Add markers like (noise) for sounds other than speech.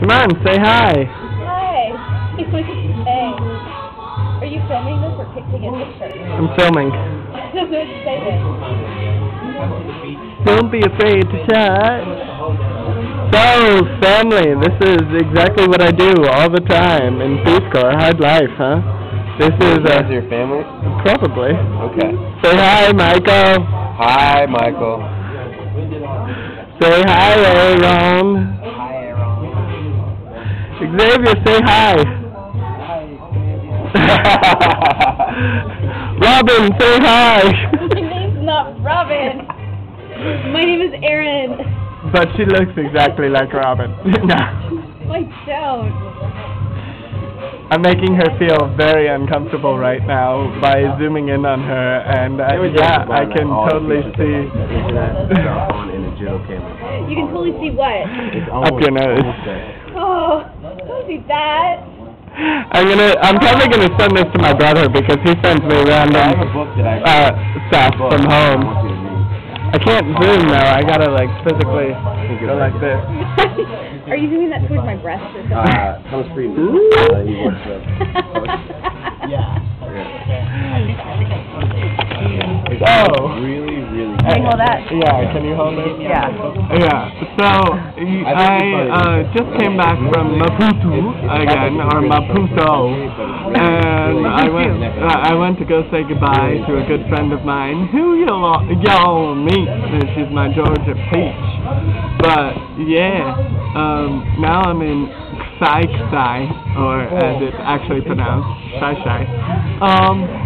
Come on, say hi. Hi. What did you say? Are you filming this or taking a picture? I'm filming. what did say then? Don't be afraid to touch. So, family, this is exactly what I do all the time in Peace Corps. Hard life, huh? This is, Is uh, your family? probably. Okay. Say hi, Michael. Hi, Michael. Say hi, Aaron. Hi, Aaron. Xavier, say hi. (laughs) Robin, say hi. My name's not Robin. My name is Erin. But she looks exactly like Robin. (laughs) no. I don't. I'm making her feel very uncomfortable right now by zooming in on her, and uh, yeah, I can totally see (laughs) You can totally see what? up your nose. Oh, don't do that. I'm gonna, I'm probably gonna send this to my brother because he sends me I have a random book that I uh, stuff from home. want you to read. I can't zoom though. I gotta like physically go like this. (laughs) Are you doing that towards my breast or something? Uh, Thomas Friedman. Really, really. Can you hold that? Yeah, can you hold it? Yeah. Yeah, so I uh, just came back from Maputo again, or Maputo, and I went uh, I went to go say goodbye to a good friend of mine who you'll y'all meet. and She's my Georgia peach. But yeah, um, now I'm in Ksai Ksai, or as it's actually pronounced, Shai Shai. Um,